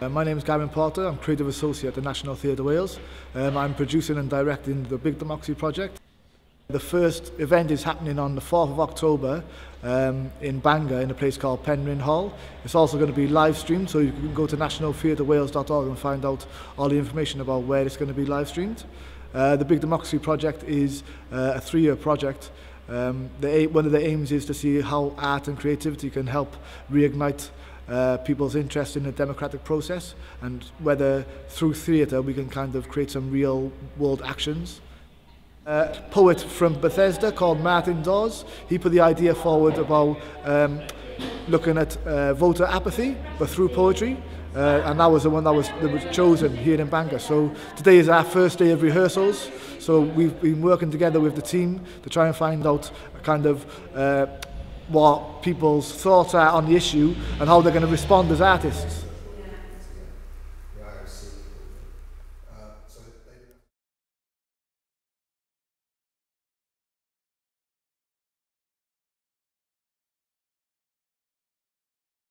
Uh, my name is Gavin Porter, I'm Creative Associate at the National Theatre Wales. Um, I'm producing and directing the Big Democracy Project. The first event is happening on the 4th of October um, in Bangor in a place called Penrhyn Hall. It's also going to be live streamed so you can go to nationaltheatrewales.org and find out all the information about where it's going to be live streamed. Uh, the Big Democracy Project is uh, a three-year project. Um, the, one of the aims is to see how art and creativity can help reignite uh, people's interest in the democratic process and whether through theatre we can kind of create some real world actions. A poet from Bethesda called Martin Daws, he put the idea forward about um, looking at uh, voter apathy, but through poetry. Uh, and that was the one that was, that was chosen here in Bangor. So today is our first day of rehearsals. So we've been working together with the team to try and find out a kind of uh, what people's thoughts are on the issue and how they're going to respond as artists.